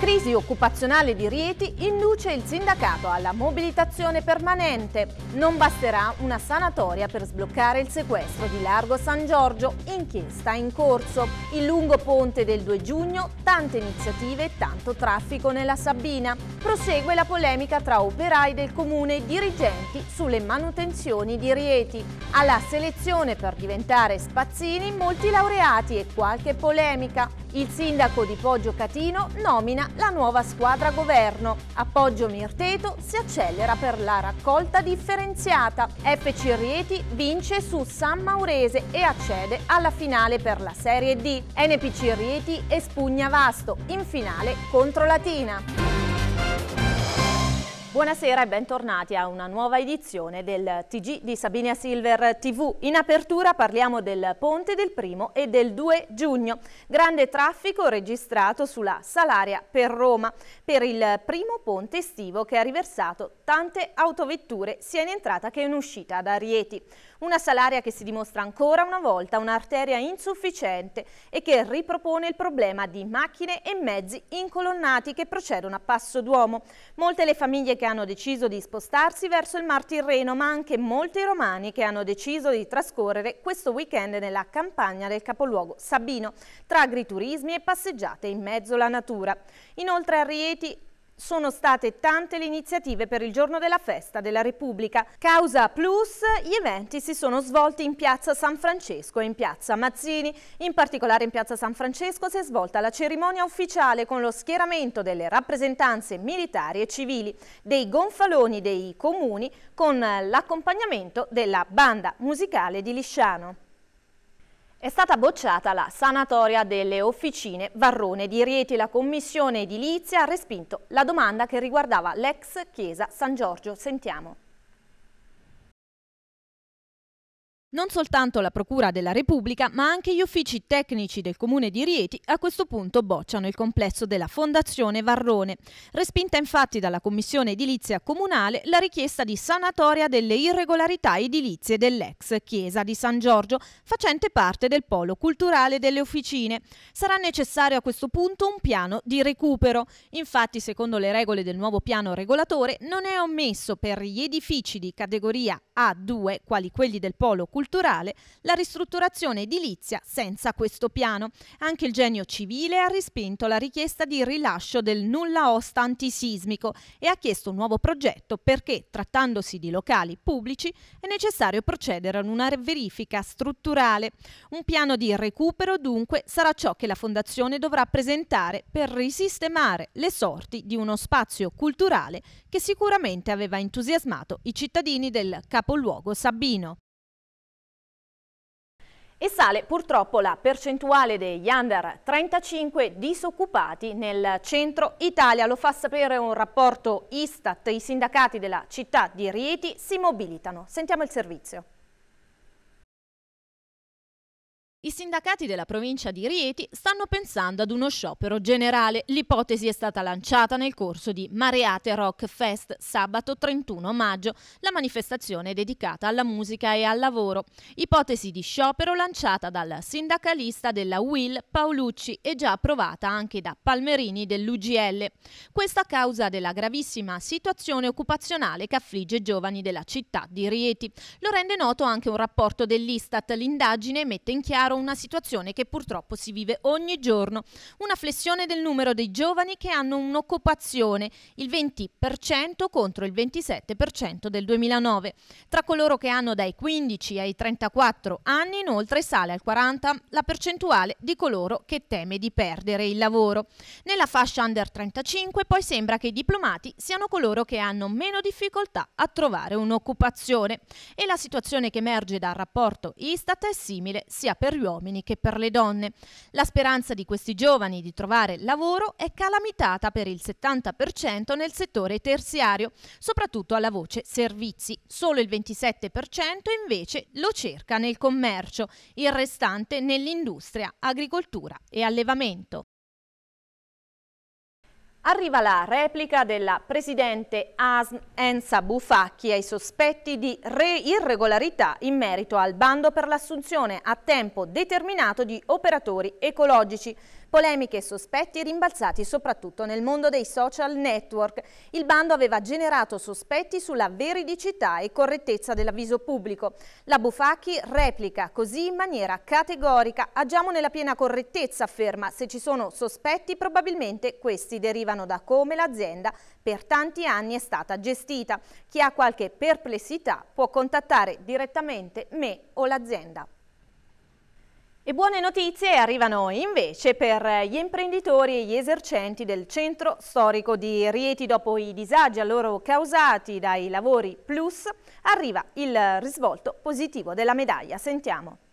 Crisi occupazionale di Rieti induce il sindacato alla mobilitazione permanente. Non basterà una sanatoria per sbloccare il sequestro di Largo San Giorgio, inchiesta in corso. Il lungo ponte del 2 giugno, tante iniziative e tanto traffico nella Sabina. Prosegue la polemica tra operai del comune e dirigenti sulle manutenzioni di Rieti. Alla selezione per diventare spazzini molti laureati e qualche polemica. Il sindaco di Poggio Catino nomina la nuova squadra governo. Appoggio Mirteto si accelera per la raccolta differenziata. FC Rieti vince su San Maurese e accede alla finale per la Serie D. NPC Rieti espugna Vasto in finale contro Latina. Buonasera e bentornati a una nuova edizione del TG di Sabinia Silver TV. In apertura parliamo del ponte del primo e del 2 giugno. Grande traffico registrato sulla Salaria per Roma per il primo ponte estivo che ha riversato tante autovetture sia in entrata che in uscita da Rieti. Una Salaria che si dimostra ancora una volta un'arteria insufficiente e che ripropone il problema di macchine e mezzi incolonnati che procedono a passo d'uomo. Molte le famiglie che hanno deciso di spostarsi verso il Mar Tirreno, ma anche molti romani che hanno deciso di trascorrere questo weekend nella campagna del capoluogo Sabino, tra agriturismi e passeggiate in mezzo alla natura. Inoltre a Rieti sono state tante le iniziative per il giorno della festa della Repubblica. Causa Plus, gli eventi si sono svolti in piazza San Francesco e in piazza Mazzini. In particolare in piazza San Francesco si è svolta la cerimonia ufficiale con lo schieramento delle rappresentanze militari e civili, dei gonfaloni dei comuni con l'accompagnamento della banda musicale di Lisciano. È stata bocciata la sanatoria delle officine Varrone di Rieti. La commissione edilizia ha respinto la domanda che riguardava l'ex chiesa San Giorgio. Sentiamo. Non soltanto la Procura della Repubblica, ma anche gli uffici tecnici del Comune di Rieti a questo punto bocciano il complesso della Fondazione Varrone. Respinta infatti dalla Commissione Edilizia Comunale la richiesta di sanatoria delle irregolarità edilizie dell'ex Chiesa di San Giorgio, facente parte del polo culturale delle officine. Sarà necessario a questo punto un piano di recupero. Infatti, secondo le regole del nuovo piano regolatore, non è omesso per gli edifici di categoria A2, quali quelli del polo culturale, culturale la ristrutturazione edilizia senza questo piano. Anche il genio civile ha respinto la richiesta di rilascio del nulla osta antisismico e ha chiesto un nuovo progetto perché, trattandosi di locali pubblici, è necessario procedere ad una verifica strutturale. Un piano di recupero dunque sarà ciò che la Fondazione dovrà presentare per risistemare le sorti di uno spazio culturale che sicuramente aveva entusiasmato i cittadini del capoluogo Sabino. E sale purtroppo la percentuale degli under 35 disoccupati nel centro Italia. Lo fa sapere un rapporto Istat. I sindacati della città di Rieti si mobilitano. Sentiamo il servizio. I sindacati della provincia di Rieti stanno pensando ad uno sciopero generale. L'ipotesi è stata lanciata nel corso di Mareate Rock Fest sabato 31 maggio, la manifestazione dedicata alla musica e al lavoro. Ipotesi di sciopero lanciata dal sindacalista della Will Paolucci e già approvata anche da Palmerini dell'UGL. Questo a causa della gravissima situazione occupazionale che affligge i giovani della città di Rieti. Lo rende noto anche un rapporto dell'Istat. L'indagine mette in chiaro chiaro una situazione che purtroppo si vive ogni giorno, una flessione del numero dei giovani che hanno un'occupazione, il 20% contro il 27% del 2009. Tra coloro che hanno dai 15 ai 34 anni inoltre sale al 40 la percentuale di coloro che teme di perdere il lavoro. Nella fascia under 35 poi sembra che i diplomati siano coloro che hanno meno difficoltà a trovare un'occupazione e la situazione che emerge dal rapporto Istat è simile sia per gli uomini che per le donne. La speranza di questi giovani di trovare lavoro è calamitata per il 70% nel settore terziario, soprattutto alla voce servizi. Solo il 27% invece lo cerca nel commercio, il restante nell'industria, agricoltura e allevamento. Arriva la replica della presidente ASM Enza Bufacchi ai sospetti di irregolarità in merito al bando per l'assunzione a tempo determinato di operatori ecologici. Polemiche e sospetti rimbalzati soprattutto nel mondo dei social network. Il bando aveva generato sospetti sulla veridicità e correttezza dell'avviso pubblico. La Bufacchi replica così in maniera categorica. Agiamo nella piena correttezza, afferma. Se ci sono sospetti probabilmente questi derivano da come l'azienda per tanti anni è stata gestita. Chi ha qualche perplessità può contattare direttamente me o l'azienda. E buone notizie arrivano invece per gli imprenditori e gli esercenti del centro storico di Rieti. Dopo i disagi a loro causati dai lavori Plus, arriva il risvolto positivo della medaglia. Sentiamo.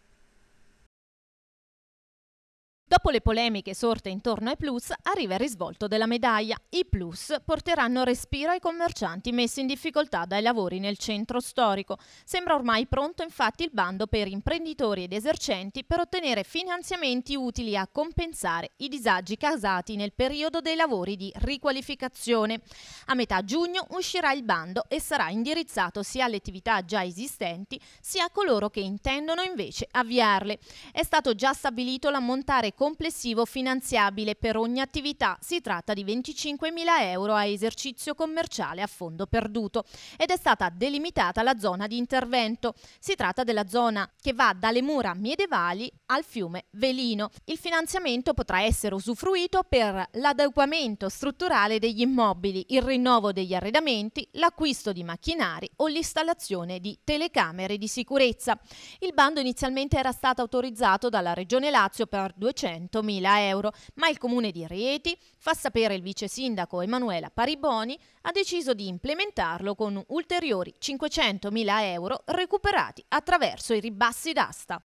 Dopo le polemiche sorte intorno ai Plus, arriva il risvolto della medaglia. I Plus porteranno respiro ai commercianti messi in difficoltà dai lavori nel centro storico. Sembra ormai pronto infatti il bando per imprenditori ed esercenti per ottenere finanziamenti utili a compensare i disagi causati nel periodo dei lavori di riqualificazione. A metà giugno uscirà il bando e sarà indirizzato sia alle attività già esistenti sia a coloro che intendono invece avviarle. È stato già stabilito l'ammontare complessivo finanziabile per ogni attività. Si tratta di 25.000 euro a esercizio commerciale a fondo perduto ed è stata delimitata la zona di intervento. Si tratta della zona che va dalle mura medievali al fiume Velino. Il finanziamento potrà essere usufruito per l'adeguamento strutturale degli immobili, il rinnovo degli arredamenti, l'acquisto di macchinari o l'installazione di telecamere di sicurezza. Il bando inizialmente era stato autorizzato dalla Regione Lazio per 200 200.000 euro, ma il comune di Rieti, fa sapere il vice sindaco Emanuela Pariboni, ha deciso di implementarlo con ulteriori 500.000 euro recuperati attraverso i ribassi d'asta.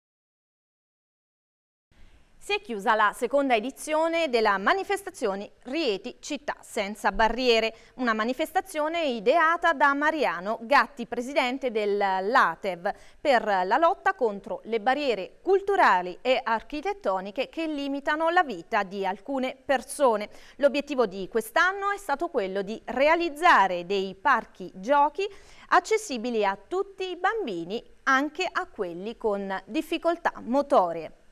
Si è chiusa la seconda edizione della manifestazione Rieti Città Senza Barriere, una manifestazione ideata da Mariano Gatti, presidente dell'ATEV, per la lotta contro le barriere culturali e architettoniche che limitano la vita di alcune persone. L'obiettivo di quest'anno è stato quello di realizzare dei parchi giochi accessibili a tutti i bambini, anche a quelli con difficoltà motorie.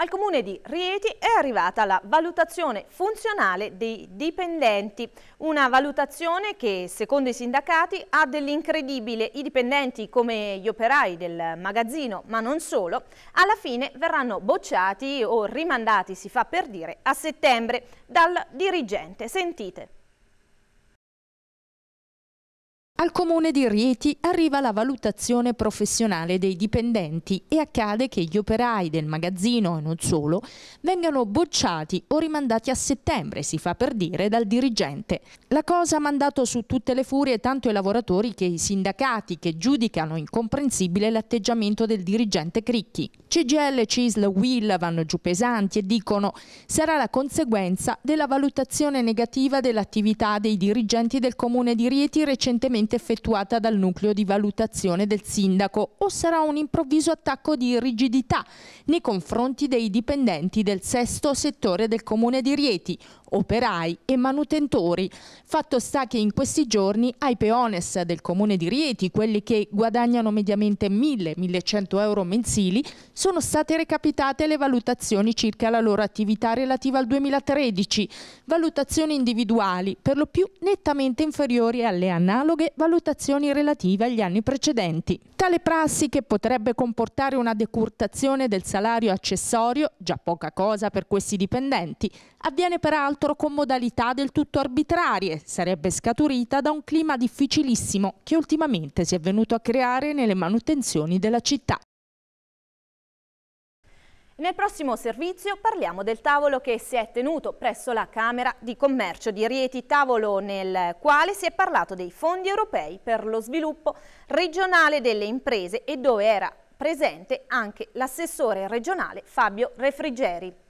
Al comune di Rieti è arrivata la valutazione funzionale dei dipendenti, una valutazione che secondo i sindacati ha dell'incredibile. I dipendenti come gli operai del magazzino, ma non solo, alla fine verranno bocciati o rimandati, si fa per dire, a settembre dal dirigente. Sentite. Al comune di Rieti arriva la valutazione professionale dei dipendenti e accade che gli operai del magazzino e non solo vengano bocciati o rimandati a settembre, si fa per dire, dal dirigente. La cosa ha mandato su tutte le furie tanto i lavoratori che i sindacati che giudicano incomprensibile l'atteggiamento del dirigente Cricchi. CGL, CISL, WIL vanno giù pesanti e dicono sarà la conseguenza della valutazione negativa dell'attività dei dirigenti del comune di Rieti recentemente direttamente effettuata dal nucleo di valutazione del sindaco o sarà un improvviso attacco di rigidità nei confronti dei dipendenti del sesto settore del comune di Rieti, operai e manutentori. Fatto sta che in questi giorni ai peones del comune di Rieti, quelli che guadagnano mediamente 1000-1100 euro mensili, sono state recapitate le valutazioni circa la loro attività relativa al 2013, valutazioni individuali per lo più nettamente inferiori alle analoghe valutazioni relative agli anni precedenti. Tale prassi che potrebbe comportare una decurtazione del salario accessorio, già poca cosa per questi dipendenti, avviene peraltro con modalità del tutto arbitrarie, sarebbe scaturita da un clima difficilissimo che ultimamente si è venuto a creare nelle manutenzioni della città. Nel prossimo servizio parliamo del tavolo che si è tenuto presso la Camera di Commercio di Rieti, tavolo nel quale si è parlato dei fondi europei per lo sviluppo regionale delle imprese e dove era presente anche l'assessore regionale Fabio Refrigeri.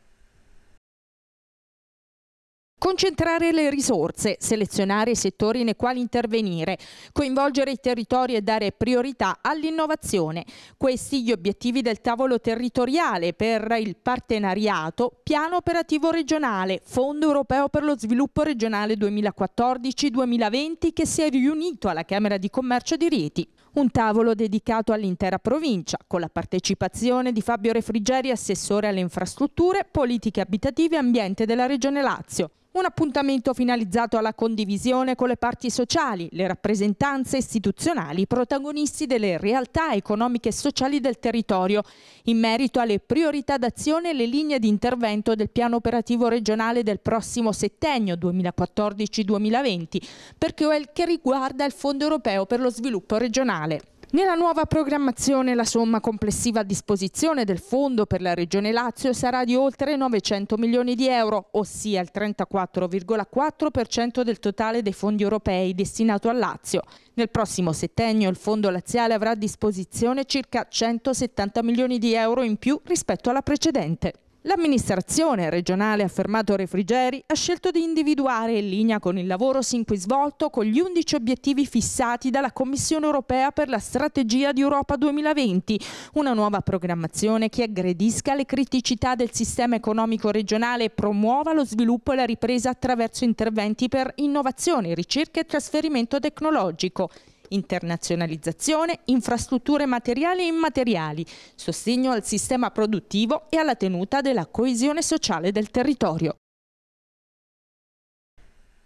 Concentrare le risorse, selezionare i settori nei quali intervenire, coinvolgere i territori e dare priorità all'innovazione. Questi gli obiettivi del tavolo territoriale per il partenariato Piano operativo regionale, Fondo europeo per lo sviluppo regionale 2014-2020 che si è riunito alla Camera di Commercio di Rieti. Un tavolo dedicato all'intera provincia, con la partecipazione di Fabio Refrigeri, assessore alle infrastrutture, politiche abitative e ambiente della Regione Lazio. Un appuntamento finalizzato alla condivisione con le parti sociali, le rappresentanze istituzionali, protagonisti delle realtà economiche e sociali del territorio, in merito alle priorità d'azione e le linee di intervento del piano operativo regionale del prossimo settennio 2014-2020, per quel che riguarda il Fondo europeo per lo sviluppo regionale. Nella nuova programmazione la somma complessiva a disposizione del Fondo per la Regione Lazio sarà di oltre 900 milioni di euro, ossia il 34,4% del totale dei fondi europei destinato al Lazio. Nel prossimo settennio il Fondo laziale avrà a disposizione circa 170 milioni di euro in più rispetto alla precedente. L'amministrazione regionale, affermato Refrigeri, ha scelto di individuare in linea con il lavoro sin qui svolto con gli 11 obiettivi fissati dalla Commissione europea per la strategia di Europa 2020, una nuova programmazione che aggredisca le criticità del sistema economico regionale e promuova lo sviluppo e la ripresa attraverso interventi per innovazione, ricerca e trasferimento tecnologico internazionalizzazione, infrastrutture materiali e immateriali, sostegno al sistema produttivo e alla tenuta della coesione sociale del territorio.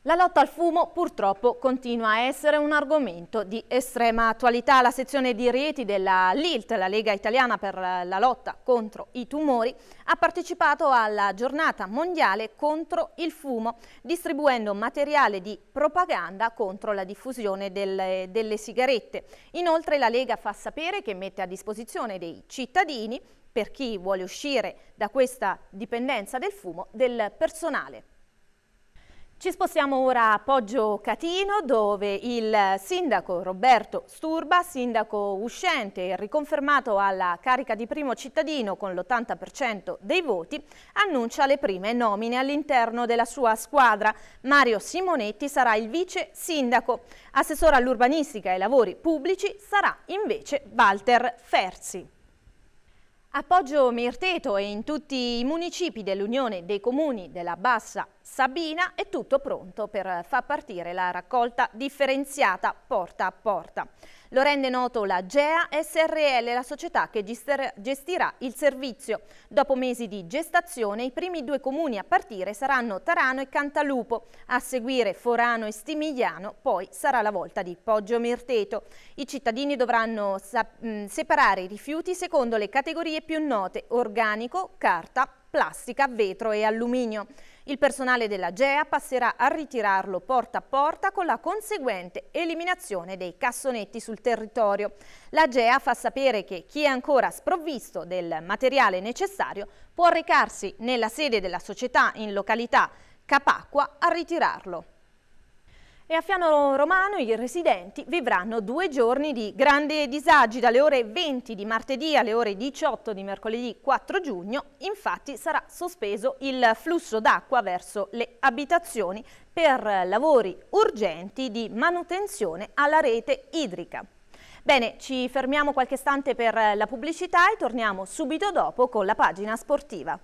La lotta al fumo purtroppo continua a essere un argomento di estrema attualità. La sezione di Rieti della LILT, la Lega Italiana per la lotta contro i tumori, ha partecipato alla giornata mondiale contro il fumo, distribuendo materiale di propaganda contro la diffusione delle, delle sigarette. Inoltre la Lega fa sapere che mette a disposizione dei cittadini, per chi vuole uscire da questa dipendenza del fumo, del personale. Ci spostiamo ora a Poggio Catino dove il sindaco Roberto Sturba, sindaco uscente e riconfermato alla carica di primo cittadino con l'80% dei voti, annuncia le prime nomine all'interno della sua squadra. Mario Simonetti sarà il vice sindaco. Assessore all'urbanistica e ai lavori pubblici sarà invece Walter Ferzi. A Poggio Mirteto e in tutti i municipi dell'Unione dei Comuni della Bassa Sabina è tutto pronto per far partire la raccolta differenziata porta a porta. Lo rende noto la GEA SRL, la società che gestirà il servizio. Dopo mesi di gestazione, i primi due comuni a partire saranno Tarano e Cantalupo, a seguire Forano e Stimigliano, poi sarà la volta di Poggio Mirteto. I cittadini dovranno separare i rifiuti secondo le categorie più note, organico, carta, plastica, vetro e alluminio. Il personale della GEA passerà a ritirarlo porta a porta con la conseguente eliminazione dei cassonetti sul territorio. La GEA fa sapere che chi è ancora sprovvisto del materiale necessario può recarsi nella sede della società in località Capacqua a ritirarlo. E a Fiano Romano i residenti vivranno due giorni di grandi disagi dalle ore 20 di martedì alle ore 18 di mercoledì 4 giugno. Infatti sarà sospeso il flusso d'acqua verso le abitazioni per lavori urgenti di manutenzione alla rete idrica. Bene, ci fermiamo qualche istante per la pubblicità e torniamo subito dopo con la pagina sportiva.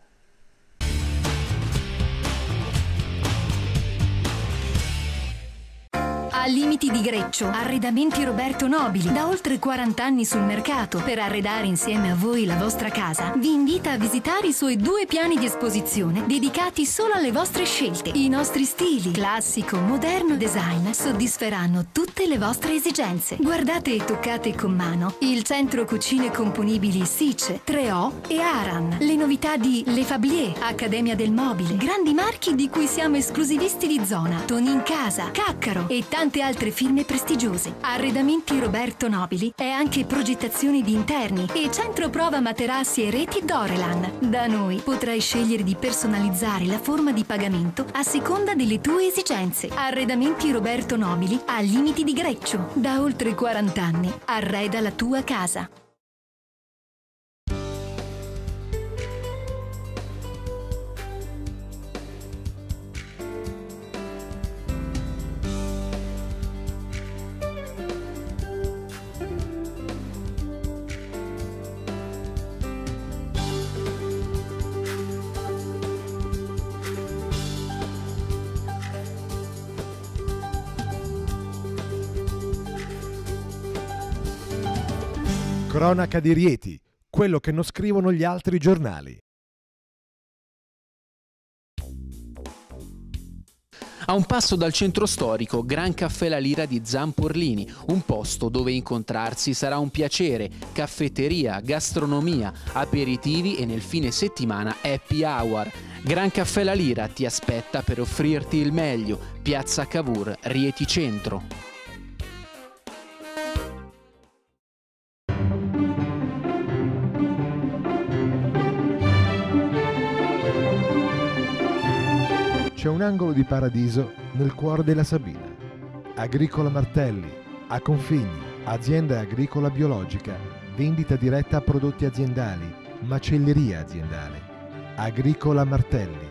Limiti di Greccio, Arredamenti Roberto Nobili, da oltre 40 anni sul mercato per arredare insieme a voi la vostra casa, vi invita a visitare i suoi due piani di esposizione dedicati solo alle vostre scelte. I nostri stili, classico, moderno design, soddisferanno tutte le vostre esigenze. Guardate e toccate con mano il centro cucine componibili Sice, 3O e Aran. Le novità di Le Fablier, Accademia del Mobile, grandi marchi di cui siamo esclusivisti di zona, Tonin Casa, Caccaro e tanti tante altre firme prestigiose. Arredamenti Roberto Nobili è anche progettazione di interni e centro prova materassi e reti Dorelan. Da noi potrai scegliere di personalizzare la forma di pagamento a seconda delle tue esigenze. Arredamenti Roberto Nobili a limiti di Greccio. Da oltre 40 anni arreda la tua casa. Cronaca di Rieti, quello che non scrivono gli altri giornali. A un passo dal centro storico, Gran Caffè La Lira di Zamporlini, un posto dove incontrarsi sarà un piacere, caffetteria, gastronomia, aperitivi e nel fine settimana happy hour. Gran Caffè La Lira ti aspetta per offrirti il meglio. Piazza Cavour, Rieti Centro. Angolo di paradiso nel cuore della Sabina. Agricola Martelli, a Configni, azienda agricola biologica, vendita diretta a prodotti aziendali, macelleria aziendale. Agricola Martelli,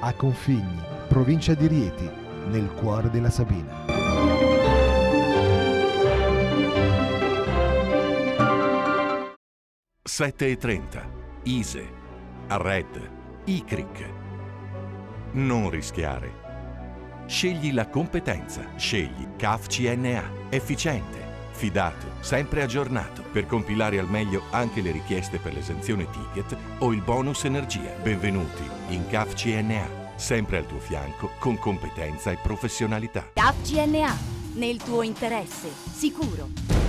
a Configni, provincia di Rieti, nel cuore della Sabina. E trenta. ISE, Red, ICRIC non rischiare. Scegli la competenza. Scegli CAF CNA. Efficiente, fidato, sempre aggiornato per compilare al meglio anche le richieste per l'esenzione ticket o il bonus energia. Benvenuti in CAF CNA. Sempre al tuo fianco con competenza e professionalità. CAF CNA. Nel tuo interesse. Sicuro.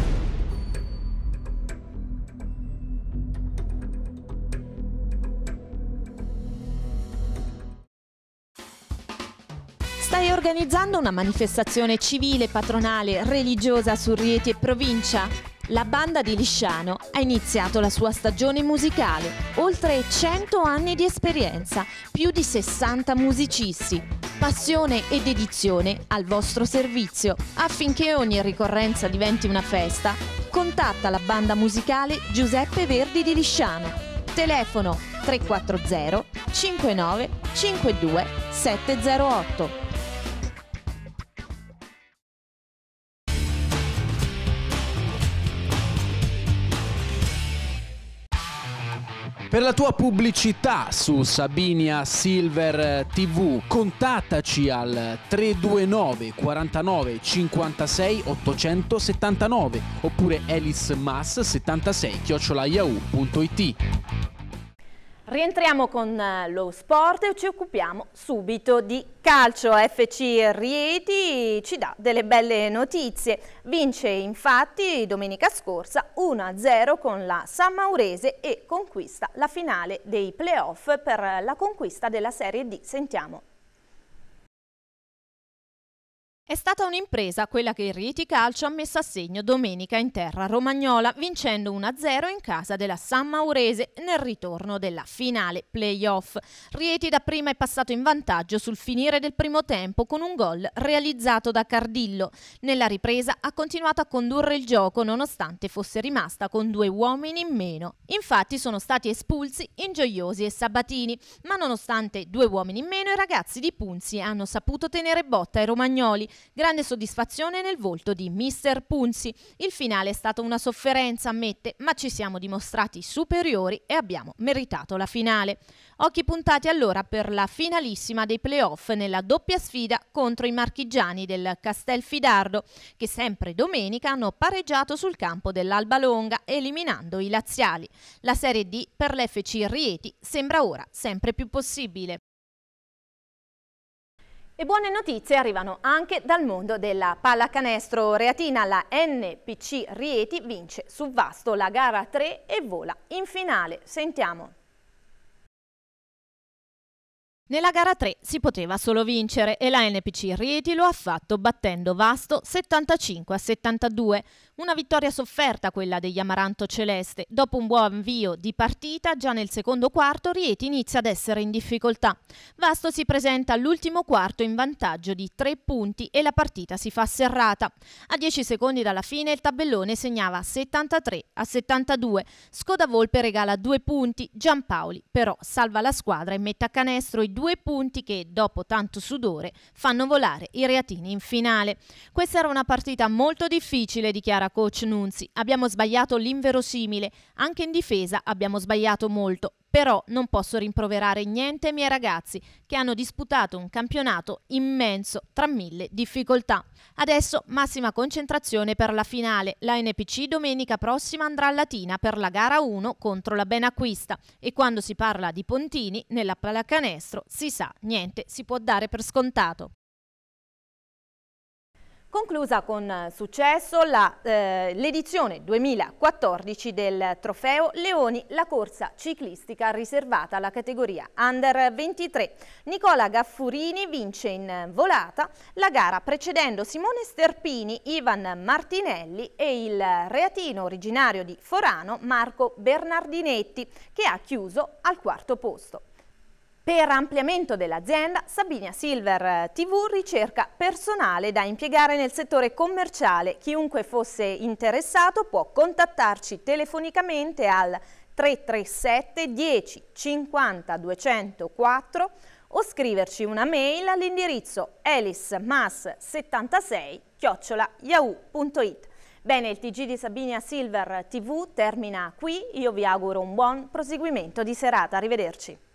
Organizzando una manifestazione civile, patronale, religiosa su Rieti e provincia? La banda di Lisciano ha iniziato la sua stagione musicale, oltre 100 anni di esperienza, più di 60 musicisti, passione ed edizione al vostro servizio. Affinché ogni ricorrenza diventi una festa, contatta la banda musicale Giuseppe Verdi di Lisciano. Telefono 340 59 52 708 Per la tua pubblicità su Sabinia Silver TV contattaci al 329 49 56 879 oppure elismas 76 chiocciolaiau.it Rientriamo con eh, lo sport e ci occupiamo subito di calcio. FC Rieti ci dà delle belle notizie. Vince infatti domenica scorsa 1-0 con la San Maurese e conquista la finale dei playoff per la conquista della Serie D. Sentiamo. È stata un'impresa quella che il Rieti Calcio ha messo a segno domenica in terra romagnola, vincendo 1-0 in casa della San Maurese nel ritorno della finale playoff. Rieti dapprima è passato in vantaggio sul finire del primo tempo con un gol realizzato da Cardillo. Nella ripresa ha continuato a condurre il gioco nonostante fosse rimasta con due uomini in meno. Infatti sono stati espulsi Ingioiosi e Sabatini, ma nonostante due uomini in meno i ragazzi di Punzi hanno saputo tenere botta ai romagnoli Grande soddisfazione nel volto di Mister Punzi. Il finale è stata una sofferenza, ammette, ma ci siamo dimostrati superiori e abbiamo meritato la finale. Occhi puntati allora per la finalissima dei playoff nella doppia sfida contro i marchigiani del Castelfidardo, che sempre domenica hanno pareggiato sul campo dell'Alba Longa, eliminando i laziali. La Serie D per l'FC Rieti sembra ora sempre più possibile. E buone notizie arrivano anche dal mondo della pallacanestro reatina. La NPC Rieti vince su Vasto la gara 3 e vola in finale. Sentiamo. Nella gara 3 si poteva solo vincere e la NPC Rieti lo ha fatto battendo Vasto 75 a 72. Una vittoria sofferta quella degli Amaranto Celeste. Dopo un buon avvio di partita, già nel secondo quarto Rieti inizia ad essere in difficoltà. Vasto si presenta all'ultimo quarto in vantaggio di 3 punti e la partita si fa serrata. A 10 secondi dalla fine il tabellone segnava 73 a 72. Scoda Volpe regala 2 punti, Giampaoli però salva la squadra e mette a canestro i due punti che, dopo tanto sudore, fanno volare i reatini in finale. Questa era una partita molto difficile, dichiara coach Nunzi. Abbiamo sbagliato l'inverosimile, anche in difesa abbiamo sbagliato molto, Però non posso rimproverare niente ai miei ragazzi che hanno disputato un campionato immenso tra mille difficoltà. Adesso massima concentrazione per la finale. La NPC domenica prossima andrà a Latina per la gara 1 contro la Benacquista e quando si parla di Pontini nella pallacanestro si sa, niente si può dare per scontato. Conclusa con successo eh, l'edizione eh, 2014 del Trofeo Leoni, la corsa ciclistica riservata alla categoria Under 23. Nicola Gaffurini vince in volata la gara precedendo Simone Sterpini, Ivan Martinelli e il reatino originario di Forano Marco Bernardinetti che ha chiuso al quarto posto. Per ampliamento dell'azienda, Sabinia Silver TV ricerca personale da impiegare nel settore commerciale. Chiunque fosse interessato può contattarci telefonicamente al 337 10 50 204 o scriverci una mail all'indirizzo elismas76 yahoo.it. Bene, il TG di Sabinia Silver TV termina qui. Io vi auguro un buon proseguimento di serata. Arrivederci.